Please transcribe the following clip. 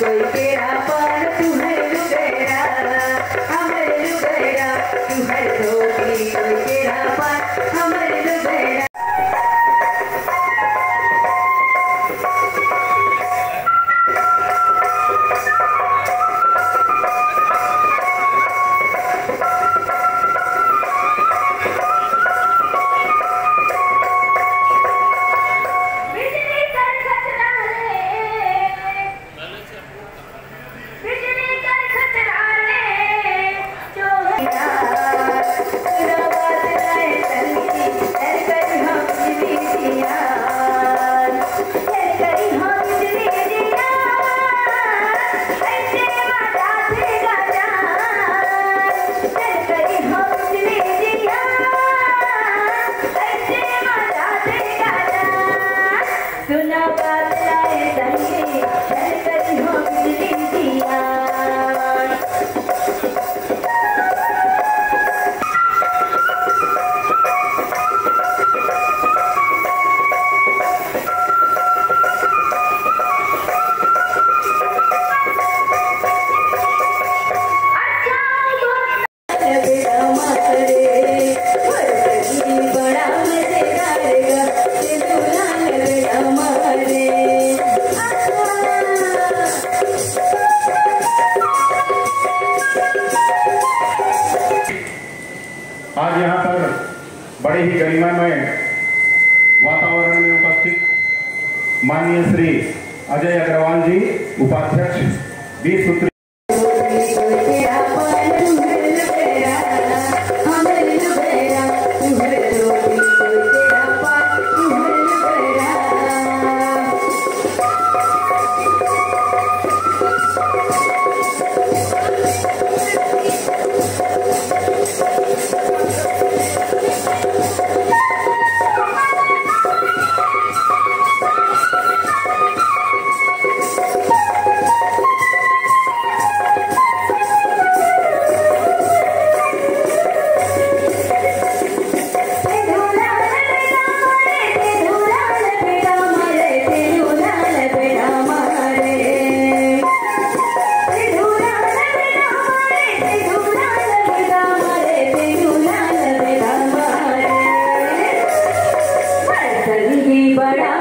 say माननीय श्री अजय अग्रवाल जी उपाध्यक्ष B सूत्री बड़ा